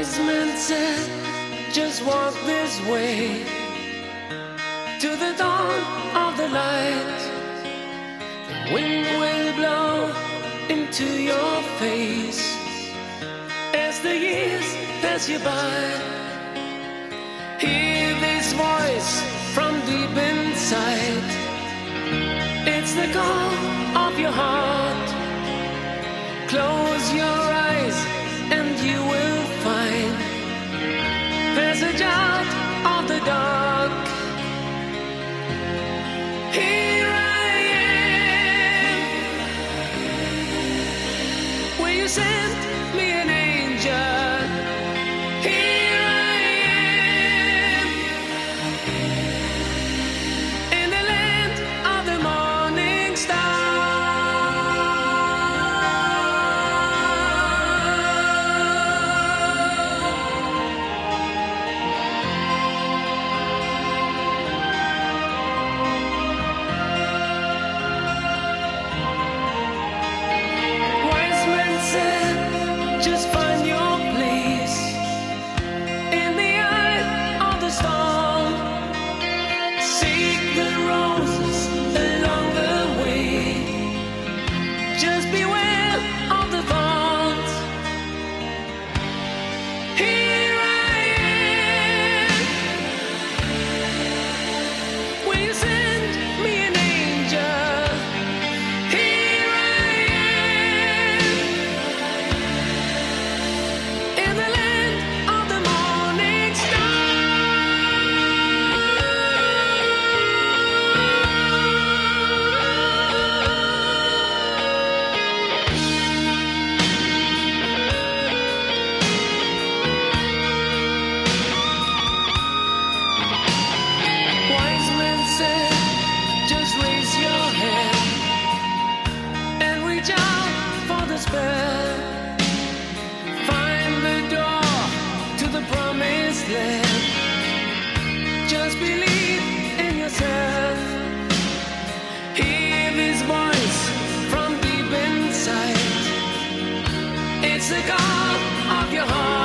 Wise men said, just walk this way to the dawn of the light. The wind will blow into your face as the years pass you by. Hear this voice from deep inside. It's the call of your heart. Close your eyes You me an angel? Just believe in yourself. Hear this voice from deep inside. It's the call of your heart.